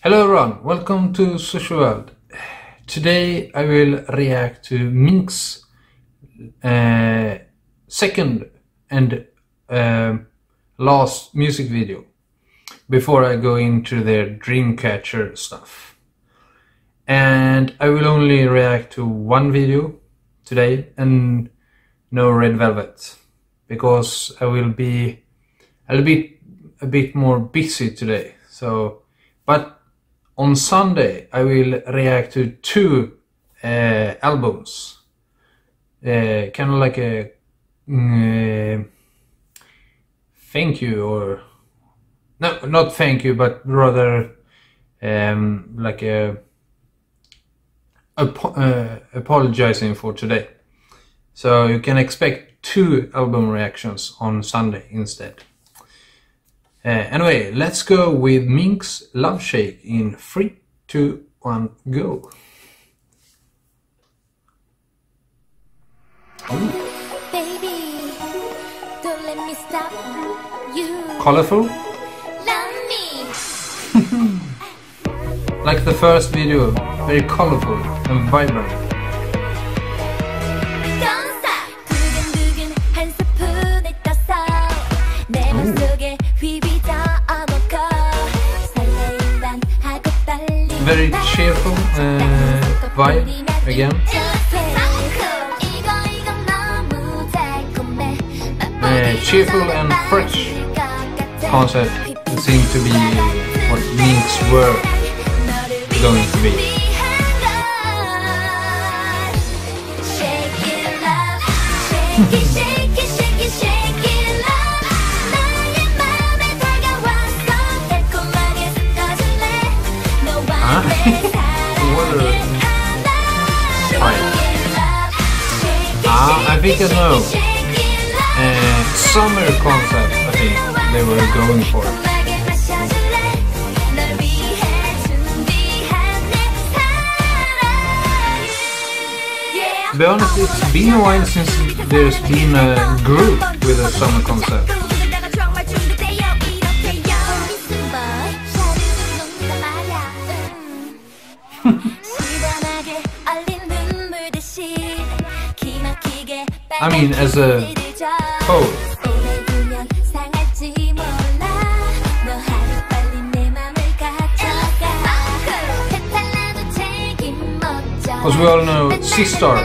Hello everyone, welcome to Soshiworld. Today I will react to Minx uh, second and uh, last music video before I go into their Dreamcatcher stuff. And I will only react to one video today and no Red Velvet because I will be I'll be a bit more busy today. So, but on Sunday I will react to two uh, albums, uh, kind of like a uh, thank you or no, not thank you, but rather um, like a, uh, apologizing for today. So you can expect two album reactions on Sunday instead. Uh, anyway, let's go with Minx Love Shake in 3, 2, 1, go. Baby, Colorful? like the first video, very colorful and vibrant. Very cheerful uh, vibe again. Uh, cheerful and fresh concept seemed to be what Minx were going to be. Think I know. Uh, summer concept, I think they were going for. To be honest, it's been a while since there's been a group with a summer concept. I mean, as a whole. Because we all know Sistar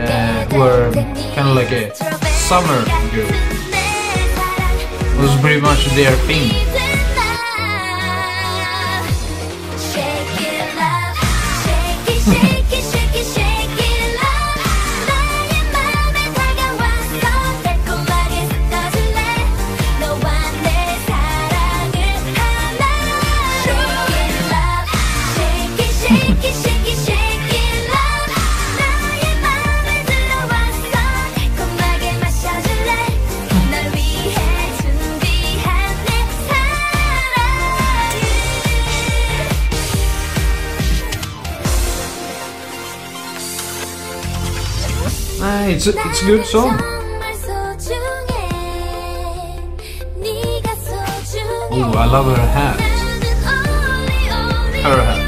uh, were kind of like a summer group. It was pretty much their thing. It's a, it's a good song. Oh, I love her hat. Her hat.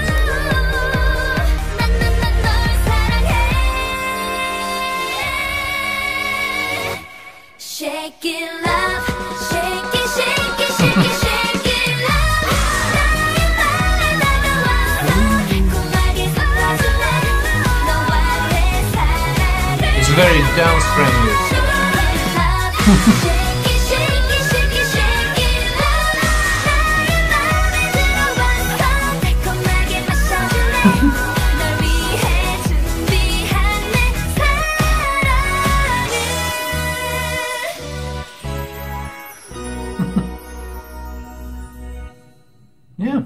Shake it, love. Shake it, shake it, shake it, Dance friendly. Yeah.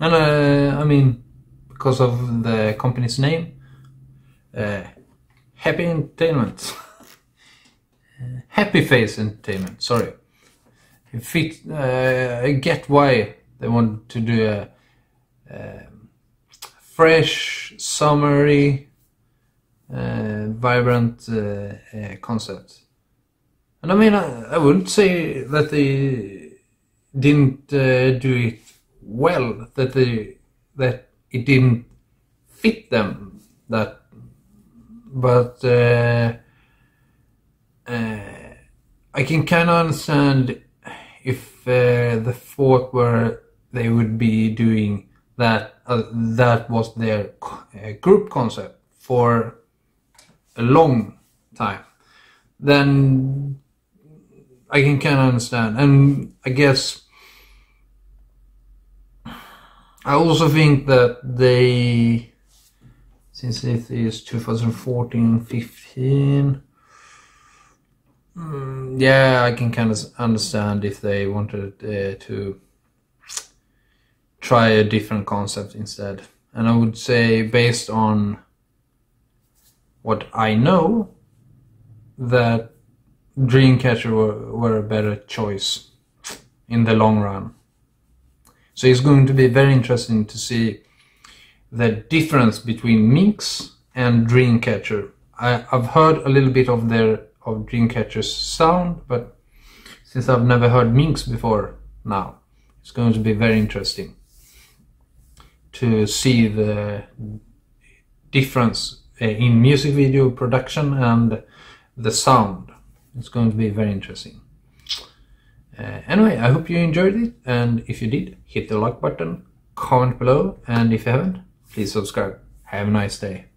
And uh, I mean, because of the company's name, uh, Happy Entertainment. happy Face Entertainment, sorry. Fit, uh, I get why they want to do a, a fresh, summery, uh, vibrant uh, uh, concept. And I mean, I, I wouldn't say that they didn't uh, do it well that they that it didn't fit them that but uh, uh, I can kind of understand if uh, the thought were they would be doing that uh, that was their group concept for a long time. Then I can kind of understand. And I guess I also think that they since it is 2014 15 mm, yeah I can kind of understand if they wanted uh, to try a different concept instead and I would say based on what I know that Dreamcatcher were, were a better choice in the long run. So it's going to be very interesting to see the difference between Minx and Dreamcatcher. I, I've heard a little bit of their of Dreamcatcher's sound, but since I've never heard Minx before now, it's going to be very interesting to see the difference uh, in music video production and the sound. It's going to be very interesting. Uh, anyway, I hope you enjoyed it, and if you did, hit the like button, comment below, and if you haven't, please subscribe. Have a nice day.